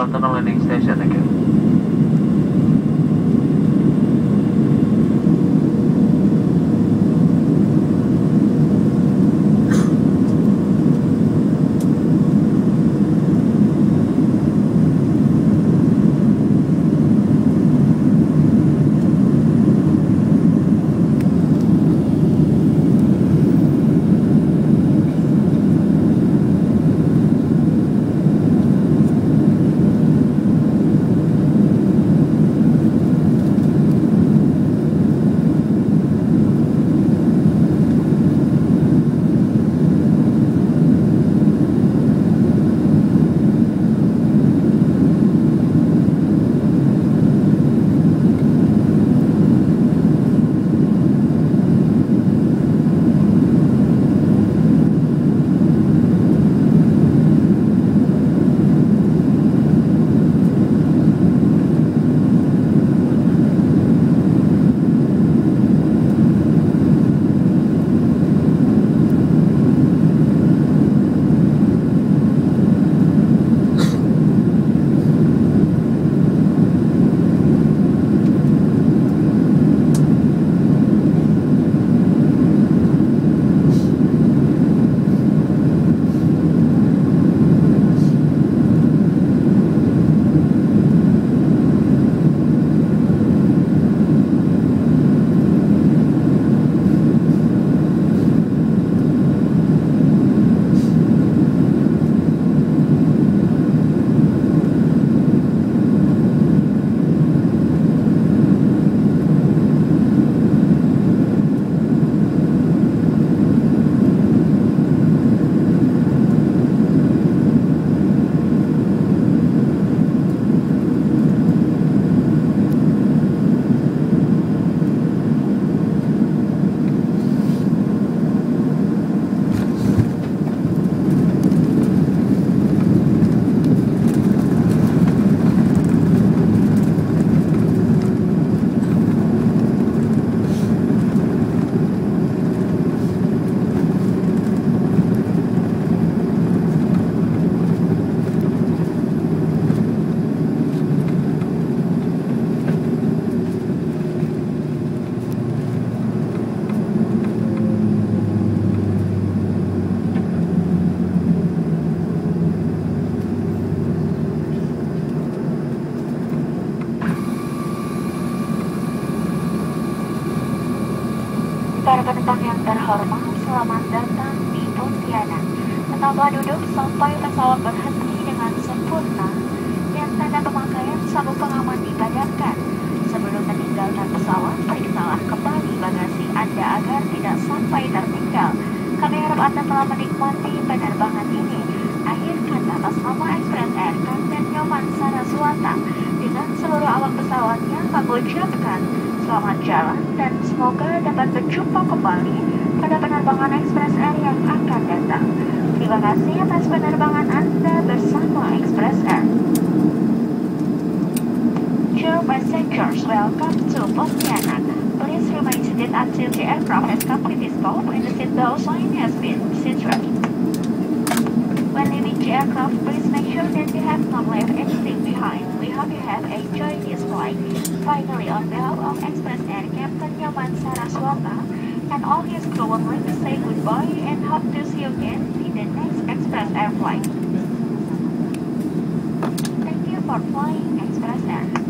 on the landing Station again. Para penumpang yang terhormat, selamat datang di Pontianak. Tetaplah duduk sampai pesawat berhenti dengan sempurna dan tanda pemakaian sabuk pengaman dipadamkan. Sebelum meninggalkan pesawat, periksalah kembali bagasi Anda agar tidak sampai tertinggal. Kami harap Anda telah menikmati penerbangan ini. Akhir kata atas nama Express Air Kapten Nyoman Saraswata dengan seluruh awak pesawatnya kami ucapkan selamat jalan dan semoga dapat berjumpa kembali pada penerbangan Express Air yang akan datang. Terima kasih atas penerbangan Anda bersama Express Air. Dear passengers, welcome to Pontianak. Please remain seated until the aircraft has completed stop and the seatbelt sign has been seated. When leaving the aircraft, please make sure that you have not left anything behind. We hope you have enjoyed this flight. Finally, on behalf of Express Air Captain Yaman Saraswata and all his crew would like to say goodbye and hope to see you again in the next Express Air flight. Thank you for flying Express Air.